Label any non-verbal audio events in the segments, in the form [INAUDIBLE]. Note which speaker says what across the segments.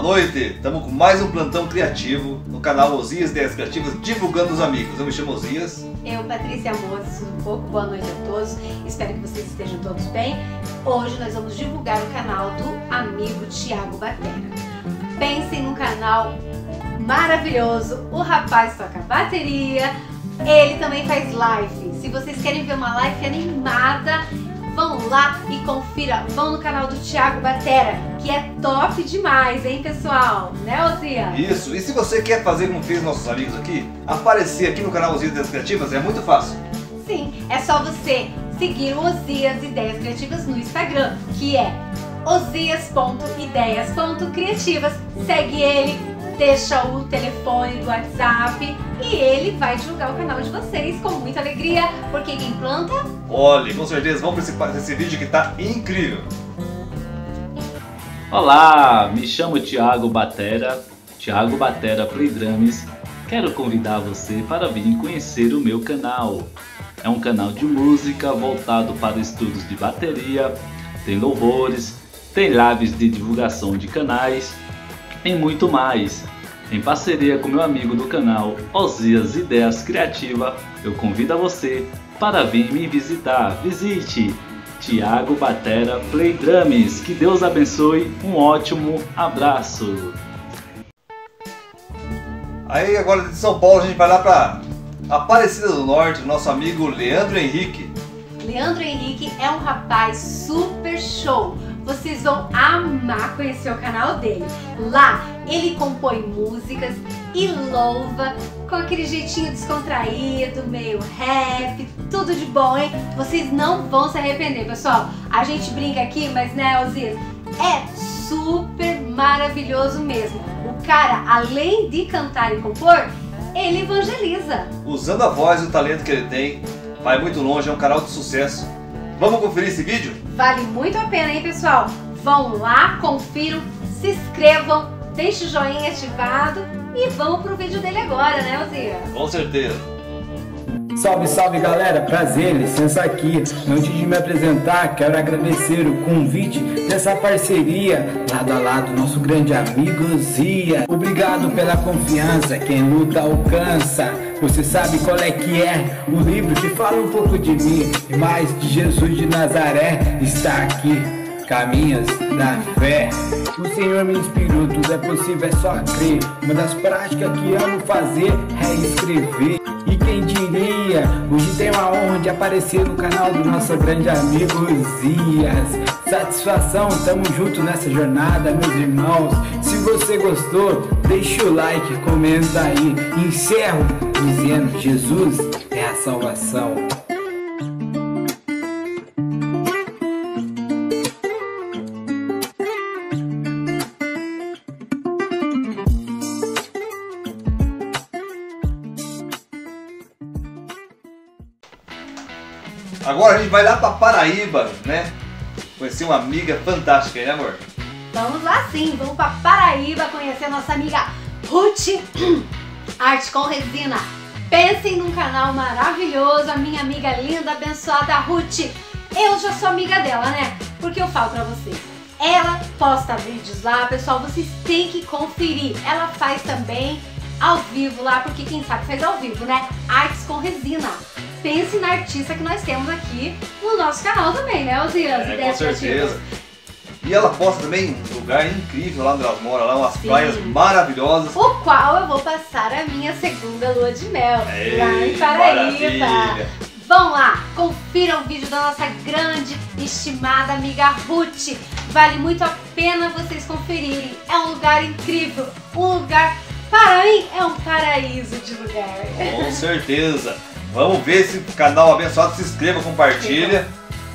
Speaker 1: Boa noite, estamos com mais um plantão criativo no canal Osias Ideias Criativas, divulgando os amigos. Eu me chamo Osias.
Speaker 2: Eu, Patrícia Moço, um pouco boa noite a todos. Espero que vocês estejam todos bem. Hoje nós vamos divulgar o canal do amigo Tiago Batera. Pensem num canal maravilhoso. O rapaz toca bateria, ele também faz live. Se vocês querem ver uma live animada, vão lá e confira. Vão no canal do Thiago Batera, que é top demais, hein, pessoal? Né, Ozia?
Speaker 1: Isso, e se você quer fazer como fez nossos amigos aqui, aparecer aqui no canal Osias Ideias Criativas, é muito fácil.
Speaker 2: Sim, é só você seguir o Osias Ideias Criativas no Instagram, que é osias.ideias.criativas. Segue ele, deixa o telefone do WhatsApp e ele vai divulgar o canal de vocês com muita alegria, porque quem planta
Speaker 1: Olha, com certeza, vamos participar desse vídeo que tá incrível.
Speaker 3: Olá, me chamo Thiago Batera, Thiago Batera Playdrames. Quero convidar você para vir conhecer o meu canal. É um canal de música voltado para estudos de bateria, tem louvores, tem lives de divulgação de canais e muito mais. Em parceria com meu amigo do canal Osias Ideias Criativa, eu convido a você para vir me visitar. Visite Tiago Batera Play Drums. Que Deus abençoe. Um ótimo abraço.
Speaker 1: Aí agora de São Paulo a gente vai lá pra Aparecida do Norte, nosso amigo Leandro Henrique.
Speaker 2: Leandro Henrique é um rapaz super show. Vocês vão amar conhecer o canal dele. Lá ele compõe músicas e louva com aquele jeitinho descontraído, meio rap, tudo de bom, hein? Vocês não vão se arrepender, pessoal. A gente brinca aqui, mas né, Osias, é super maravilhoso mesmo. O cara, além de cantar e compor, ele evangeliza.
Speaker 1: Usando a voz e o talento que ele tem, vai muito longe, é um canal de sucesso. Vamos conferir esse vídeo?
Speaker 2: Vale muito a pena, hein, pessoal? Vão lá, confiram, se inscrevam, deixe o joinha ativado e vamos pro vídeo dele agora, né, Ozia?
Speaker 1: Com certeza.
Speaker 4: Salve, salve galera, prazer, licença aqui. Antes de me apresentar, quero agradecer o convite dessa parceria lado a lado, nosso grande amigo Zia. Obrigado pela confiança, quem luta alcança. Você sabe qual é que é o livro que fala um pouco de mim, mais de Jesus de Nazaré está aqui. Caminhos da fé. O Senhor me inspirou, tudo é possível, é só crer. Uma das práticas que amo fazer é escrever. E quem diria, hoje tem a honra de aparecer no canal do nosso grande amigo Zias. Satisfação, tamo junto nessa jornada, meus irmãos. Se você gostou, deixa o like, comenta aí. Encerro dizendo: Jesus é a salvação.
Speaker 1: Agora a gente vai lá pra Paraíba, né? Conhecer uma amiga fantástica, né amor?
Speaker 2: Vamos lá sim, vamos pra Paraíba conhecer a nossa amiga Ruth [CLEARS THROAT] Arte com Resina. Pensem num canal maravilhoso, a minha amiga linda, abençoada Ruth. Eu já sou amiga dela, né? Porque eu falo pra vocês. Ela posta vídeos lá, pessoal, vocês têm que conferir. Ela faz também ao vivo lá, porque quem sabe faz ao vivo, né? Artes com resina. Pense na artista que nós temos aqui no nosso canal também, né, Osias?
Speaker 1: É, com certeza.
Speaker 2: criativas.
Speaker 1: E ela posta também um lugar incrível lá onde elas moram, lá umas
Speaker 2: Sim.
Speaker 1: praias maravilhosas.
Speaker 2: O qual eu vou passar a minha segunda lua de mel
Speaker 1: Ei,
Speaker 2: lá em Paraíba.
Speaker 1: maravilha.
Speaker 2: Vão lá, confiram o vídeo da nossa grande, estimada amiga Ruth. Vale muito a pena vocês conferirem. É um lugar incrível, um lugar para mim é um paraíso de lugar.
Speaker 1: Com certeza. Vamos ver esse canal abençoado. Se inscreva, compartilha.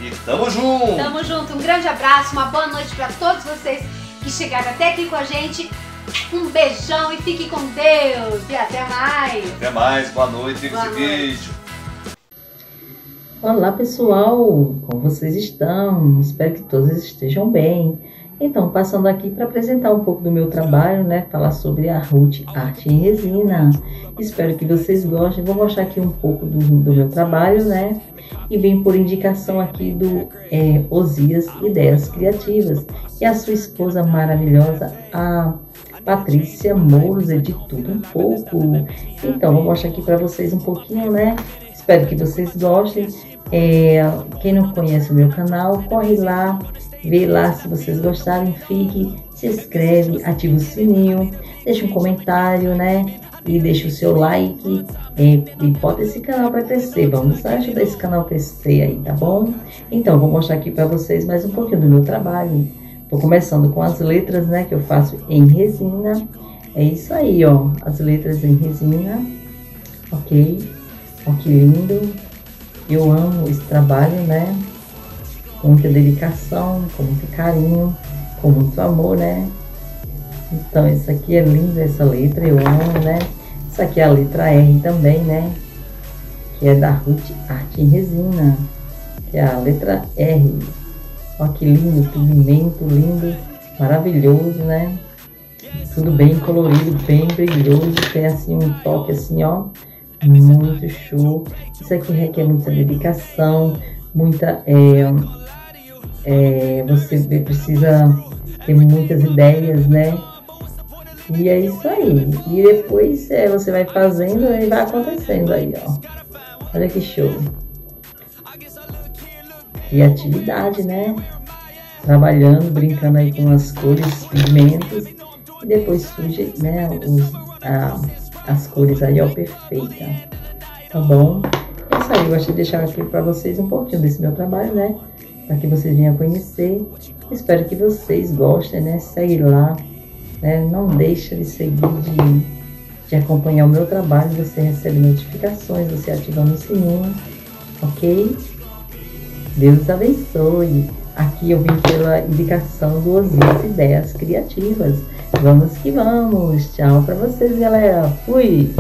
Speaker 1: E tamo junto.
Speaker 2: Tamo junto, um grande abraço, uma boa noite para todos vocês que chegaram até aqui com a gente. Um beijão e fique com Deus. E até mais.
Speaker 1: Até mais, boa noite. Fica
Speaker 2: Boa
Speaker 1: esse
Speaker 2: noite.
Speaker 1: vídeo.
Speaker 5: Olá pessoal, como vocês estão? Espero que todos estejam bem. Então, passando aqui para apresentar um pouco do meu trabalho, né? Falar sobre a Ruth Arte em Resina. Espero que vocês gostem. Vou mostrar aqui um pouco do, do meu trabalho, né? E vem por indicação aqui do é, Osias Ideias Criativas. E a sua esposa maravilhosa, a Patrícia Moura, de tudo um pouco. Então, vou mostrar aqui para vocês um pouquinho, né? Espero que vocês gostem. É, quem não conhece o meu canal, corre lá, vê lá se vocês gostarem, fique, se inscreve, ativa o sininho, deixa um comentário, né? E deixa o seu like e, e bota esse canal para crescer. Vamos ajudar esse canal a crescer aí, tá bom? Então, vou mostrar aqui para vocês mais um pouquinho do meu trabalho. Vou começando com as letras, né? Que eu faço em resina. É isso aí, ó. As letras em resina. Ok? Ó, que lindo. Eu amo esse trabalho, né? Com muita dedicação, com muito carinho, com muito amor, né? Então, isso aqui é lindo, essa letra, eu amo, né? Isso aqui é a letra R também, né? Que é da Ruth Arte em Resina, que é a letra R. Olha que lindo, pigmento lindo, maravilhoso, né? Tudo bem colorido, bem brilhoso, tem assim um toque assim, ó, muito show. Isso aqui requer muita dedicação, muita. É, é, você precisa ter muitas ideias, né? E é isso aí. E depois é, você vai fazendo e vai acontecendo aí, ó. Olha que show. Criatividade, né? Trabalhando, brincando aí com as cores, pigmentos. E depois surge, né, os, a, as cores aí, ó, perfeita. Tá bom? É isso aí, eu gostaria de deixar aqui para vocês um pouquinho desse meu trabalho, né? Para que vocês venham conhecer. Espero que vocês gostem, né? Segue lá, né? Não deixa de seguir, de, de acompanhar o meu trabalho. Você recebe notificações, você ativando o sininho, ok? Deus abençoe. Aqui eu vim pela indicação do Osias Ideias Criativas. Vamos que vamos. Tchau para vocês, galera. Fui!